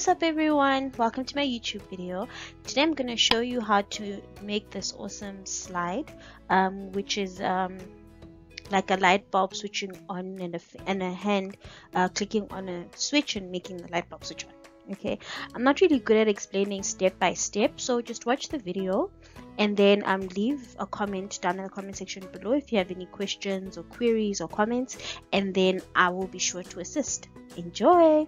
What's up everyone? Welcome to my YouTube video. Today I'm gonna show you how to make this awesome slide um, which is um, like a light bulb switching on and a, and a hand uh, clicking on a switch and making the light bulb switch on okay? I'm not really good at explaining step by step so just watch the video and then um, leave a comment down in the comment section below if you have any questions or queries or comments and then I will be sure to assist. Enjoy!